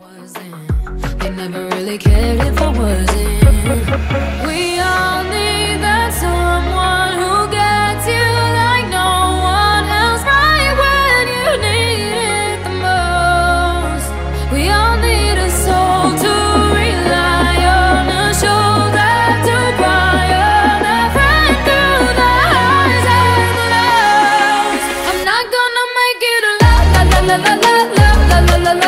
They never really cared if I wasn't. We all need that someone who gets you like no one else, right when you need it the most. We all need a soul to rely on, a shoulder to cry on, a friend through the highs and lows. I'm not gonna make it la la la la la la la la la.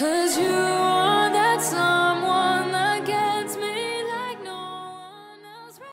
Cause you